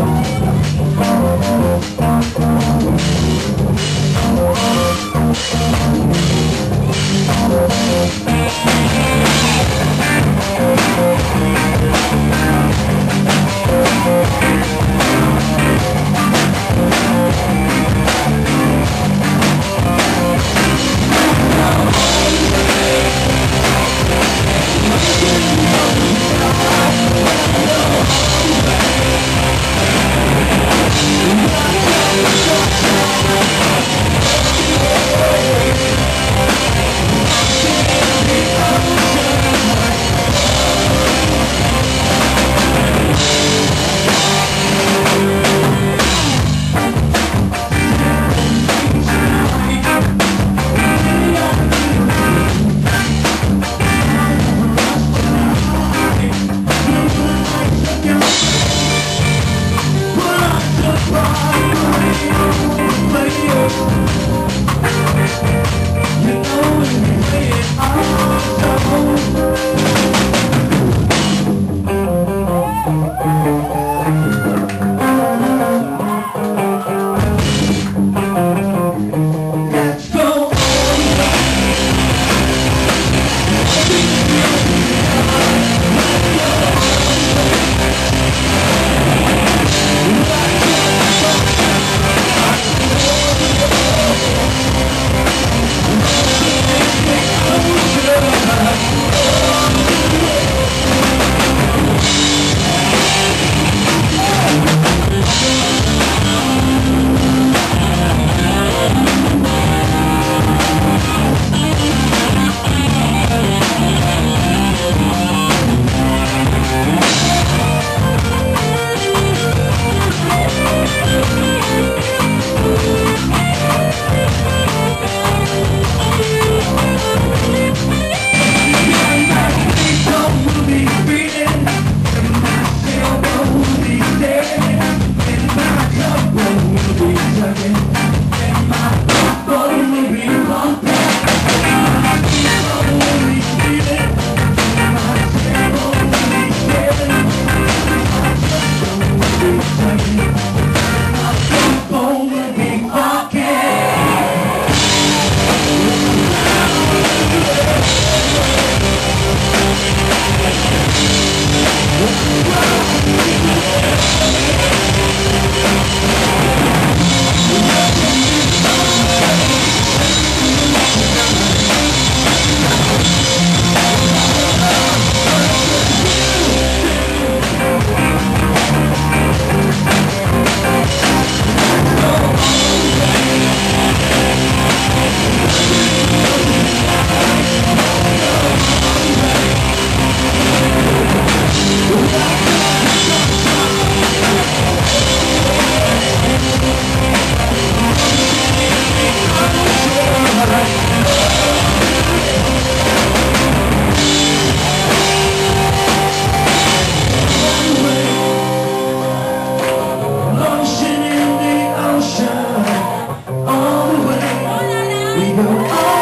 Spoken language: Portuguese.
Thank We know all.